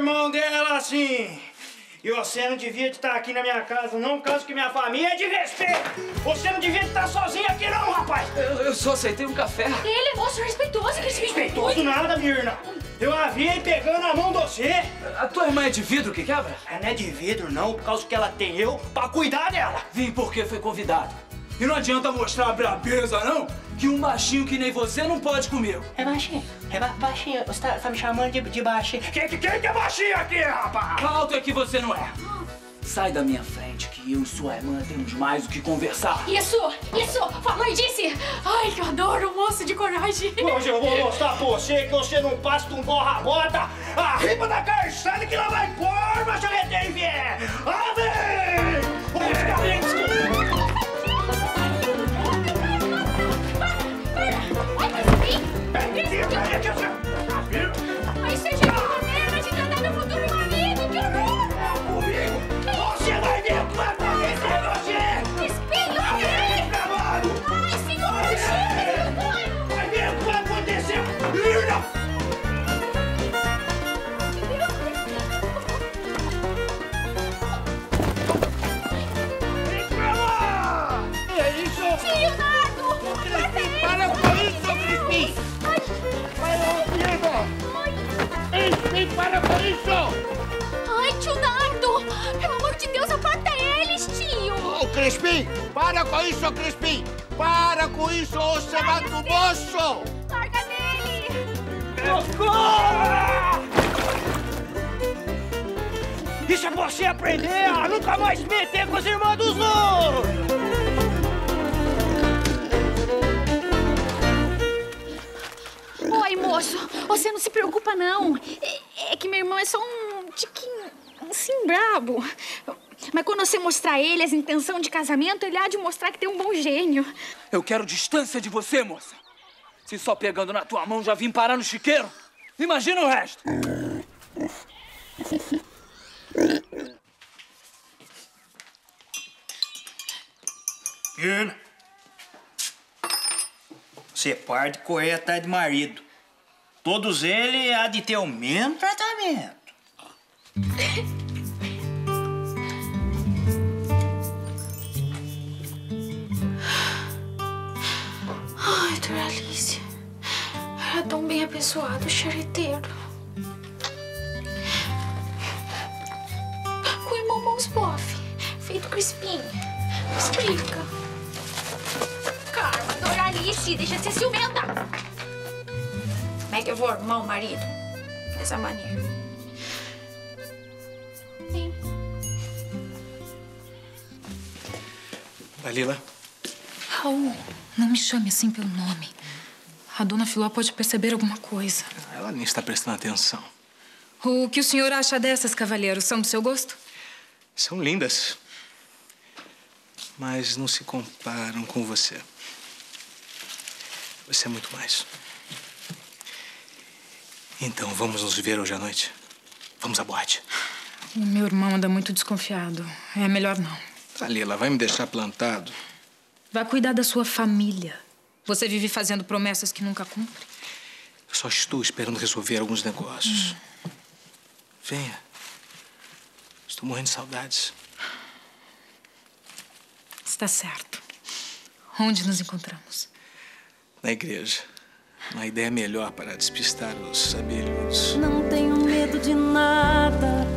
irmão dela assim. E você não devia estar aqui na minha casa, não, caso que minha família é de respeito. Você não devia estar sozinho aqui, não, rapaz. Eu, eu só aceitei um café. Ele é moço respeitoso, que se Respeitoso nada, Mirna. Eu a vi aí pegando a mão de você. A tua irmã é de vidro que quebra? Ela não é de vidro, não, por causa que ela tem eu pra cuidar dela. Vim porque foi convidado. E não adianta mostrar a brabeza, não, que um baixinho que nem você não pode comigo. É baixinho, é ba baixinho. Você tá, tá me chamando de, de baixinho. Quem, quem, quem que é baixinho aqui, rapaz? Alto é que você não é. Sai da minha frente, que eu e sua irmã temos mais o que conversar. Isso, isso, falou e disse. Ai, que eu adoro um moço de coragem. Hoje eu vou mostrar pra você que você não passa de um borra-bota. Arriba da calçada que lá vai Tio Nardo! Para com isso! Vai lá, Mirna! Crispim, para com isso! Ai, tio Nardo! Pelo amor de Deus, aparta eles, tio! Ô, Crispim, para com isso, Crispim! Para com isso ou você mata o moço! Larga dele! Socorro! Isso é você aprender a nunca mais meter com os irmãos dos outros! Você não se preocupa, não. É, é que meu irmão é só um tiquinho, assim, brabo. Mas quando você mostrar ele as intenções de casamento, ele há de mostrar que tem um bom gênio. Eu quero distância de você, moça. Se só pegando na tua mão já vim parar no chiqueiro, imagina o resto. Você parte de correr atrás de marido. Todos eles há de ter o mesmo tratamento. Ai, Doralice. Era tão bem apessoado, charreteiro. Com o irmão Boff, feito Crispim. Explica. Calma, Doralice, deixa de ser ciumenta. É que eu vou arrumar o marido? Dessa maneira. Vem. Dalila, Raul, não me chame assim pelo nome. A dona Filó pode perceber alguma coisa. ela nem está prestando atenção. O que o senhor acha dessas, cavalheiro? São do seu gosto? São lindas, mas não se comparam com você. Você é muito mais. Então, vamos nos ver hoje à noite? Vamos à boate. O meu irmão anda muito desconfiado. É melhor não. Dalila, vai me deixar plantado? Vá cuidar da sua família. Você vive fazendo promessas que nunca cumpre. Eu só estou esperando resolver alguns negócios. Venha. Estou morrendo de saudades. Está certo. Onde nos encontramos? Na igreja. Uma ideia é melhor para despistar os abelhos. Não tenho medo de nada,